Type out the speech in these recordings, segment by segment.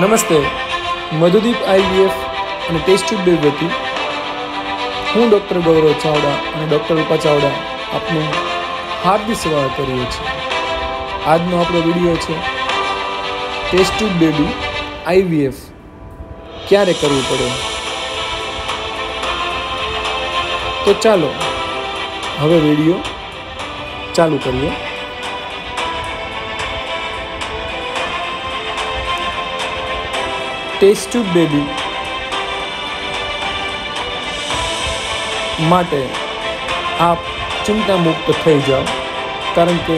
નમસ્તે, મધુદીપ આઈવીએફ અને test tube વતી હું ડૉક્ટર ગૌરવ ચાવડા અને ડૉક્ટર રૂપા ચાવડા આપનું હાર્દિક સ્વાગત કરીએ છીએ. આજનો આપણો વીડિયો છે, ટેસ્ટ ટ્યુબ બેબી આઈવીએફ. ક્યારે કરવું પડે? તો ચાલો, હવે વીડિયો ચાલુ કરીએ. ટેસ્ટ ટ્યુબ બેબી માટે આપ ચિંતામુક્ત થઈ જાઓ, કારણ કે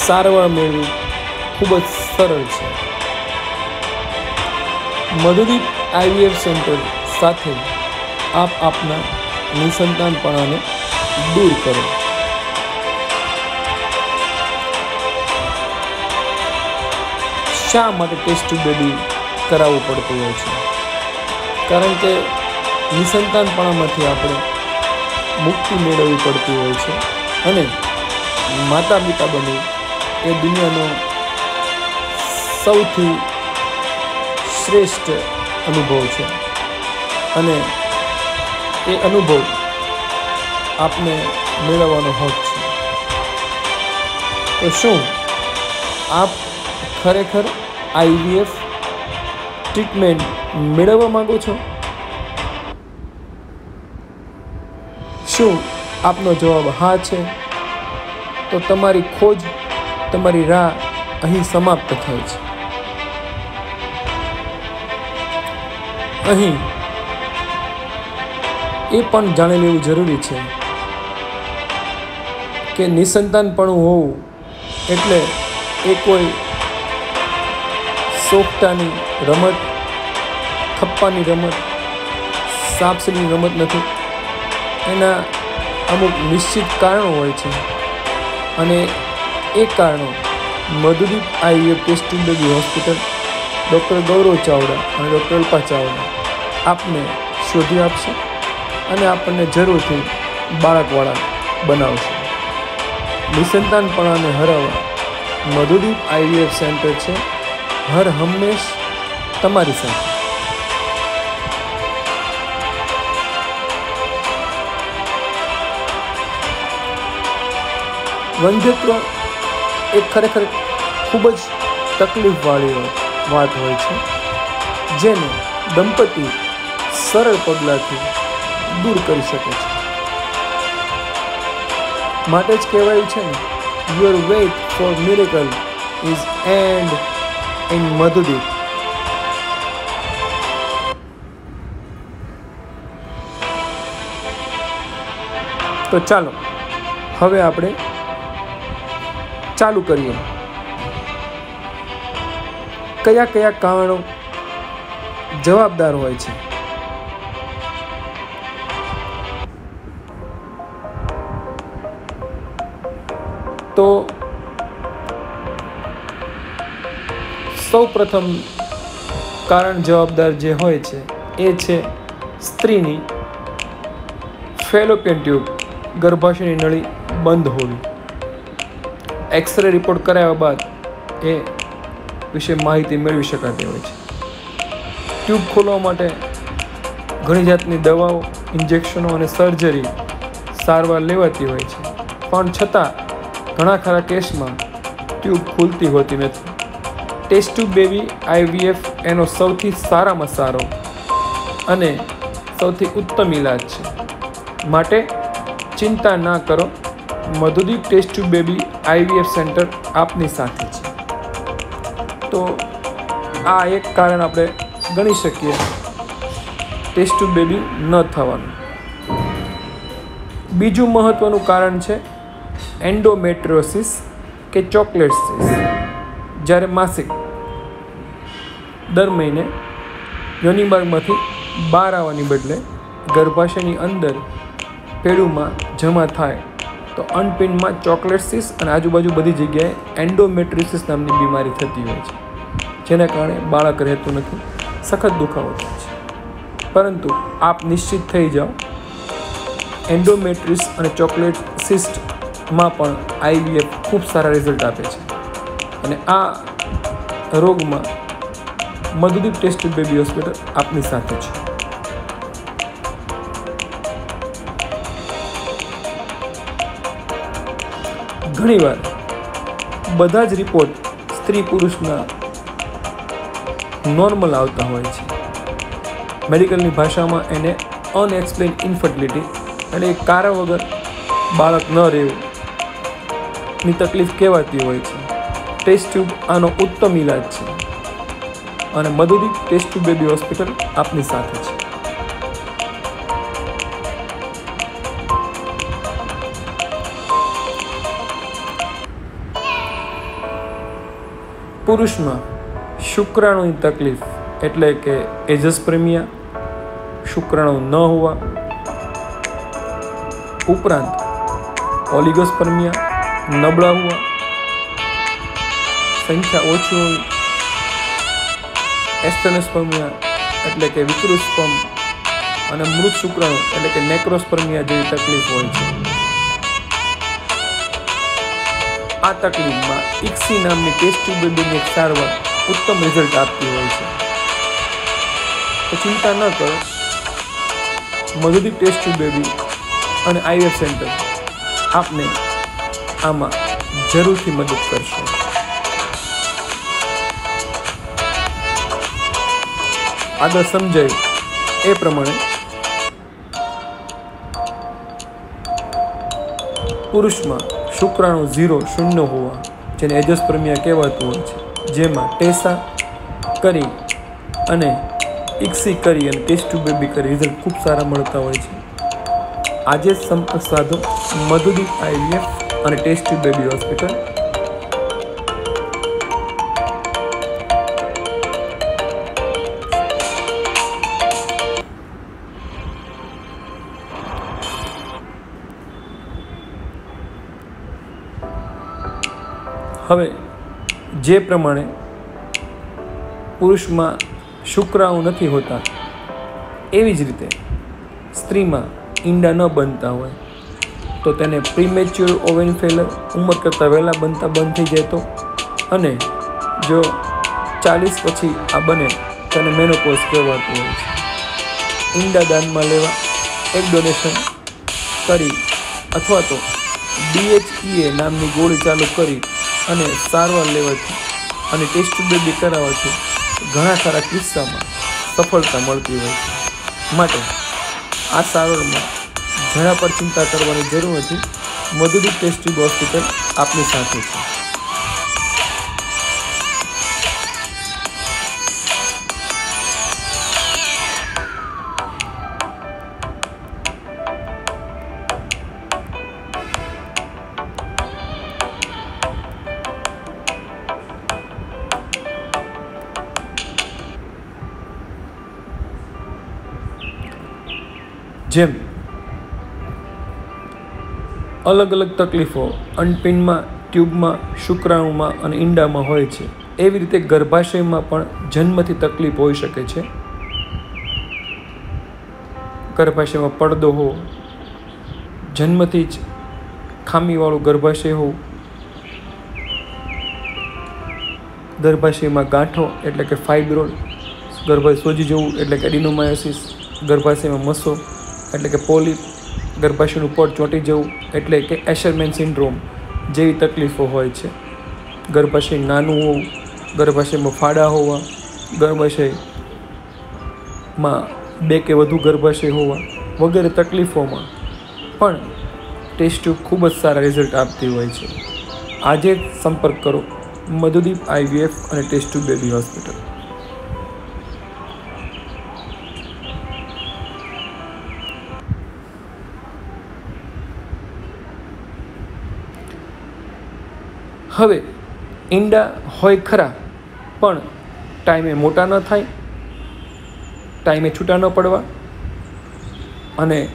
સારવાર મેળવી ખૂબ જ સરળ છે. મધુદીપ આઈવીએફ સેન્ટર સાથે આપ આપના નિસંતાનપણાને દૂર કરો. શા માટે ટેસ્ટ બેબી કરાવવું પડતું હોય છે. કારણ કે નિસંતાનપણામાંથી આપણે મુક્તિ મેળવવી પડતી હોય છે. અને માતા પિતા બનવું એ દુનિયાનો સૌથી શ્રેષ્ઠ અનુભવ છે. અને એ અનુભવ આપને મેળવવાનો હક છે. તો શું આપ ખરેખર આઈવીએફ ટ્રીટમેન્ટ મેળવવા માંગો છો? શું આપનો જવાબ હા છે? તો તમારી ખોજ, તમારી રાહ અહીં સમાપ્ત થાય છે. અહીં એ પણ જાણી લેવું જરૂરી છે કે નિસંતાનપણું હોવું એટલે એ કોઈ સોખતાની રમત, થપ્પાની રમત, સાપસીની રમત નથી. એના અમુક નિશ્ચિત કારણો હોય છે. અને એ કારણો, Madhudeep IVF testing baby hospital doctor Gaurav Chavda અને ડૉક્ટર અલ્પા ચાવડા આપને શોધી આપશે અને આપણને જરૂરથી બાળકવાળા બનાવશે. નિસંતાનપણાને હરાવવા મધુદીપ આઈવીએફ સેન્ટર છે. હર હંમેશ તમારી સાથે. વંધ્યત્વ એ ખરેખર ખૂબ જ તકલીફવાળી વાત હોય છે, જેને દંપતી સરળ પગલાંથી દૂર કરી શકે છે. માટે જ કહેવાયું છે ને your wait for miracle is end in Madhudeep તો ચાલો, હવે આપણે ચાલુ કરીએ. કયા કયા કારણો જવાબદાર હોય છે? તો સૌ પ્રથમ કારણ જવાબદાર જે હોય છે એ છે સ્ત્રીની ફેલોપિયન ટ્યુબ, ગર્ભાશયની નળી બંધ હોવી. એક્સરે રિપોર્ટ કરાવ્યા બાદ એ વિશે માહિતી મેળવી શકાતી હોય છે. ટ્યુબ ખોલવા માટે ઘણી જાતની દવાઓ, ઇન્જેક્શનો અને સર્જરી સારવાર લેવાતી હોય છે. પણ છતાં ઘણા ખરા કેસમાં ટ્યુબ ખુલતી હોતી નથી. ટેસ્ટ ટ્યુબ બેબી આઈવીએફ એનો સૌથી સારામાં સારો અને સૌથી ઉત્તમ ઈલાજ છે. માટે ચિંતા ના કરો, Madhudeep test tube baby IVF centre આપની સાથે છે. તો આ એક કારણ આપણે ગણી શકીએ. ટેસ્ટ ટ્યુબ બેબી ન થવાનું. બીજું મહત્ત્વનું કારણ છે એન્ડોમેટ્રોસિસ કે ચોકલેટસિસ જ્યારે માસિક દર મહિને યોનિમાર્ગમાંથી બહાર આવવાની બદલે ગર્ભાશયની અંદર પેડુમાં જમા થાય. તો અનપિનમાં ચોકલેટસિસ અને આજુબાજુ બધી જગ્યાએ એન્ડોમેટ્રિસિસ નામની બીમારી થતી હોય છે, જેના કારણે બાળક રહેતું નથી, સખત દુખાવો થાય છે. પરંતુ આપ નિશ્ચિત થઈ જાઓ, એન્ડોમેટ્રિસ અને ચોકલેટ સિસ્ટમાં પણ આઈવીએફ ખૂબ સારા રિઝલ્ટ આપે છે. અને આ રોગમાં મધુદીપ ટેસ્ટ બેબી હોસ્પિટલ આપની સાથે છે. ઘણીવાર બધા જ રિપોર્ટ સ્ત્રી પુરુષના નોર્મલ આવતા હોય છે. મેડિકલની ભાષામાં એને અનએક્સપ્લેન ઇન્ફર્ટિલિટી એટલે એક કારણ વગર બાળક ન રહેવું ની તકલીફ કહેવાતી હોય છે. ટેસ્ટ ટ્યુબ આનો ઉત્તમ ઇલાજ છે. અને મદુરી ટેસ્ટ બેબી હોસ્પિટલ આપની સાથે છે. પુરુષમાં શુક્રાણુની તકલીફ એટલે કે એજસ્પ્રેમિયા શુક્રાણુ ન હોવા, ઉપરાંત ઓલિગોસ્પર્મિયા નબળા હોવા, સંખ્યા ઓછી હોવી એસ્ટેનોસ્પર્મિયા એટલે કે વિકૃત સ્પર્મ અને મૃત શુક્રાણુ એટલે કે નેક્રોસ્પર્મિયા જેવી તકલીફ હોય છે. આ તકલીફમાં ઇક્સી નામની ટેસ્ટ બેબીની એક સારવાર ઉત્તમ રિઝલ્ટ આપતી હોય છે. તો ચિંતા ન કરો. મધુદીપ ટેસ્ટ બેબી અને આઈએફ સેન્ટર આપને આમાં જરૂરથી મદદ કરશે. આગળ સમજાય એ પ્રમાણે પુરુષમાં શુક્રાણુ ઝીરો શૂન્ય હોવા જેને એજસ્પ્રમિયા કહેવાતું હોય છે, જેમાં ટેસા કરી અને ઇક્સી કરી અને ટેસ્ટ ટુ બેબી કરી રિઝલ્ટ ખૂબ સારા મળતા હોય છે. આજે સંપર્ક સાધો મધુદીપ આઈવીએફ અને ટેસ્ટ ટુ બેબી હોસ્પિટલ હવે જે પ્રમાણે પુરુષમાં શુક્રાણુ નથી હોતા, એવી જ રીતે સ્ત્રીમાં ઈંડા ન બનતા હોય, તો તેને પ્રીમેચ્યોર ઓવેન ફેલર ઉંમર કરતાં વહેલા બનતા બંધ થઈ જાય તો? અને જો ચાલીસ પછી આ બને તેને મેનોપોઝ કહેવાતું હોય છે. ઈંડા દાનમાં લેવા એક ડોનેશન કરી, અથવા તો ડીએચઈએ નામની ગોળી ચાલુ કરી અને સારવાર લેવાથી અને ટેસ્ટ બેબી કરાવવાથી ઘણા સારા કિસ્સામાં સફળતા મળતી હોય છે. માટે આ સારવારમાં જરા પર ચિંતા કરવાની જરૂર નથી. મધુરી ટેસ્ટ હોસ્પિટલ આપની સાથે છે. જેમ અલગ અલગ તકલીફો અંડપિંડમાં ટ્યુબમાં, શુક્રાણુમાં અને ઈંડામાં હોય છે. એવી રીતે ગર્ભાશયમાં પણ જન્મથી તકલીફ હોઈ શકે છે. ગર્ભાશયમાં પડદો હો, જન્મથી જ ખામીવાળું ગર્ભાશય હોવું. ગર્ભાશયમાં ગાંઠો એટલે કે ફાઇબ્રોડ ગર્ભાશય સોજી જવું એટલે કે એડિનોમાયોસિસ, ગર્ભાશયમાં મસો એટલે કે પોલી ગર્ભાશયનું પડ ચોંટી જવું એટલે કે એશરમેન સિન્ડ્રોમ જેવી તકલીફો હોય છે. ગર્ભાશય નાનું હોવું, ગર્ભાશયમાં ફાડા હોવા, ગર્ભાશયમાં બે કે વધુ ગર્ભાશય હોવા વગેરે તકલીફોમાં પણ ટેસ્ટ ટ્યુબ ખૂબ જ સારા રિઝલ્ટ આપતી હોય છે. આજે જ સંપર્ક કરો. મધુદીપ આઈવીએફ અને ટેસ્ટ ટ્યુબ બેબી હોસ્પિટલ. હવે ઈંડા હોય ખરા, પણ ટાઈમે મોટા ન થાય, ટાઈમે છૂટા ન પડવા અને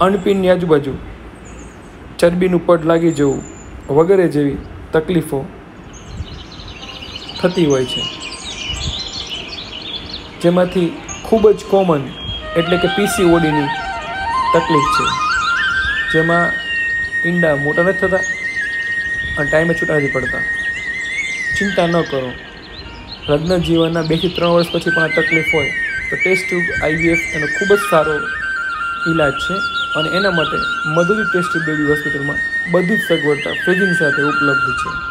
અણપિનની આજુબાજુ ચરબીનું પડ લાગી જવું વગેરે જેવી તકલીફો થતી હોય છે. જેમાંથી ખૂબ જ કોમન એટલે કે પીસીઓડીની તકલીફ છે. જેમાં ઈંડા મોટા નથી થતા અને ટાઈમે છૂટા નથી પડતા. ચિંતા ન કરો. લગ્ન જીવનના બેથી ત્રણ વર્ષ પછી પણ આ તકલીફ હોય, તો ટેસ્ટ ટ્યુબ આઈવીએફ એનો ખૂબ જ સારો ઈલાજ છે અને એના માટે મધુરી ટેસ્ટ ટ્યુબ બેબી હોસ્પિટલમાં બધી જ સગવડતા ફ્રીજિંગ સાથે ઉપલબ્ધ છે.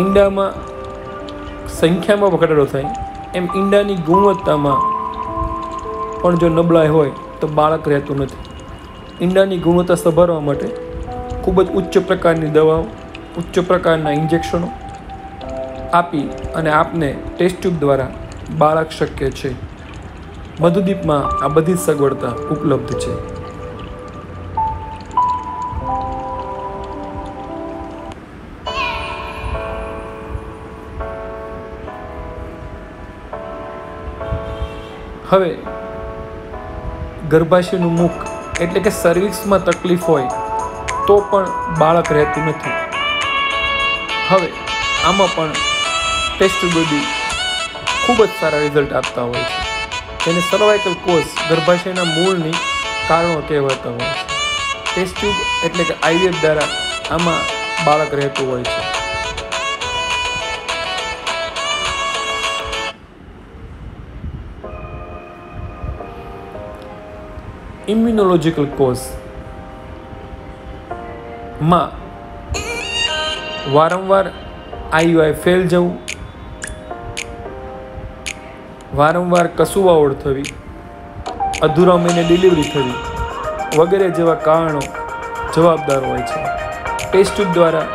ઈંડામાં સંખ્યામાં ઘટાડો થાય. એમ ઈંડાની ગુણવત્તામાં પણ જો નબળાઈ હોય તો બાળક રહેતું નથી. ઈંડાની ગુણવત્તા સુધારવા માટે ખૂબ જ ઉચ્ચ પ્રકારની દવાઓ, ઉચ્ચ પ્રકારના ઇન્જેક્શનો આપી અને આપને ટેસ્ટ ટ્યુબ દ્વારા બાળક શક્ય છે. મધુદીપમાં આ બધી સગવડતા ઉપલબ્ધ છે. હવે, ગર્ભાશયનું મુખ એટલે કે સર્વિક્સમાં તકલીફ હોય, તો પણ બાળક રહેતું નથી. હવે, આમાં પણ ટેસ્ટ બેબી ખૂબ જ સારા રિઝલ્ટ આપતા હોય છે. તેને સર્વાઇકલ કોઝ ગર્ભાશયના મૂળની કારણો કહેવાતા હોય છે. ટેસ્ટ ટ્યુબ એટલે કે આઈવીએફ દ્વારા આમાં બાળક રહેતું હોય છે. ઇમ્યુનોલોજીકલ કોઝમાં વારંવાર આઈયુઆઈ ફેલ જવું. વારંવાર કસુવાવડ થવી અધૂરા મહિને ડિલિવરી થવી. વગેરે જેવા કારણો જવાબદાર હોય છે. ટેસ્ટ દ્વારા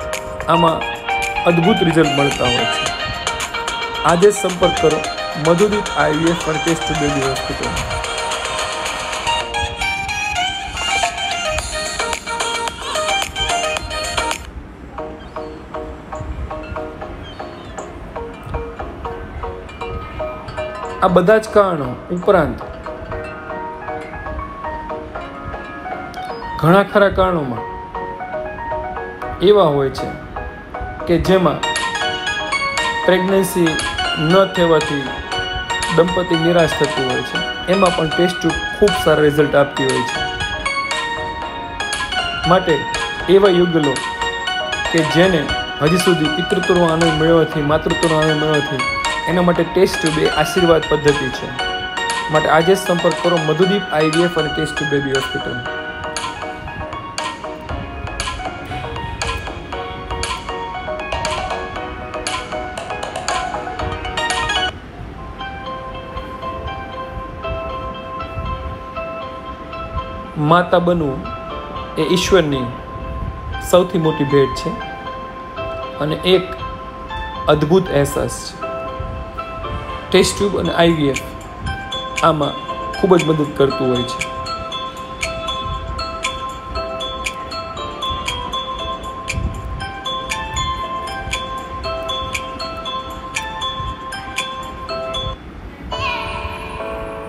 આમાં અદ્ભુત રિઝલ્ટ મળતા હોય છે. આજે સંપર્ક કરો. મધુદીપ આઈવીએફ અને ટેસ્ટ બેબી હોસ્પિટલ આ બધા જ કારણો ઉપરાંત ઘણા ખરા કારણોમાં એવા હોય છે કે જેમાં પ્રેગ્નન્સી ન થવાથી દંપતી નિરાશ થતી હોય છે. એમાં પણ ટેસ્ટ ટ્યુબ ખૂબ સારા રિઝલ્ટ આપતી હોય છે. માટે એવા યુગલો કે જેને હજી સુધી પિતૃત્વનો આનંદ મેળવવાથી માતૃત્વનો આનંદ મેળવવાથી એના માટે ટેસ્ટ એ આશીર્વાદ પદ્ધતિ છે. માટે આજે જ સંપર્ક કરો મધુદીપ આઈવીએફ અને ટેસ્ટ બેબી હોસ્પિટલ માતા બનવું એ ઈશ્વરની સૌથી મોટી ભેટ છે અને એક અદ્ભુત અહેસાસ છે. ટેસ્ટ ટ્યુબ અને આઈવીએફ આમાં ખૂબ જ મદદ કરતું હોય છે.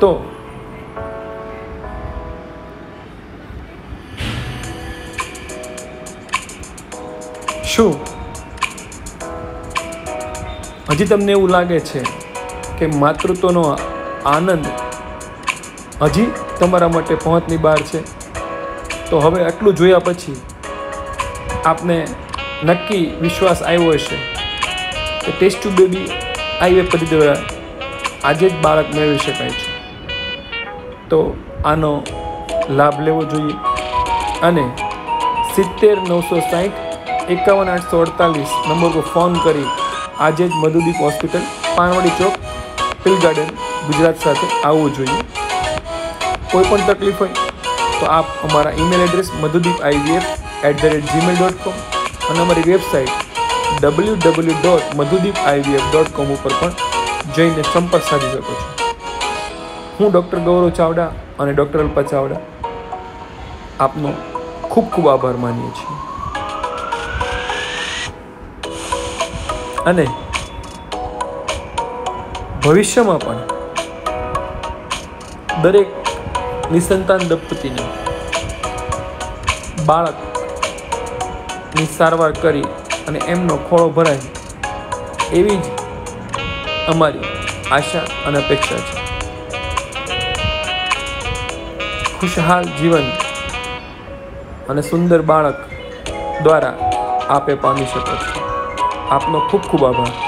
તો શું? હજી તમને એવું લાગે છે કે માતૃત્વનો આનંદ હજી તમારા માટે પહોંચની બહાર છે. તો હવે આટલું જોયા પછી આપને નક્કી વિશ્વાસ આવ્યો હશે કે ટેસ્ટ ટુ બેબી આઈવે પદ્ધતિ દ્વારા આજે જ બાળક મેળવી શકાય છે. તો આનો લાભ લેવો જોઈએ અને સિત્તેર નવસો સાઠ એકાવન આઠસો અડતાલીસ નંબર પર ફોન કરી આજે જ Madhudeep hospital, Panwadi Chowk Pill Garden Gujarat સાથે આવવું જોઈએ. કોઈ પણ તકલીફ હોય તો આપ અમારા email address Madhudeep IVF at the rate Gmail dot com અને અમારી website W W dot Madhudeep IVF dot com ઉપર પણ જઈને સંપર્ક સાધી શકો છો. હું ડૉક્ટર ગૌરવ ચાવડા અને ડૉક્ટર અલ્પા ચાવડા આપનો ખૂબ ખૂબ આભાર માનીએ છીએ. અને ભવિષ્યમાં પણ દરેક નિસંતાન દંપતીને બાળકની સારવાર કરી અને એમનો ખોળો ભરાય, એવી જ અમારી આશા અને અપેક્ષા છે. ખુશહાલ જીવન અને સુંદર બાળક દ્વારા આપે પામી શકો છો. આપનો ખૂબ ખૂબ આભાર.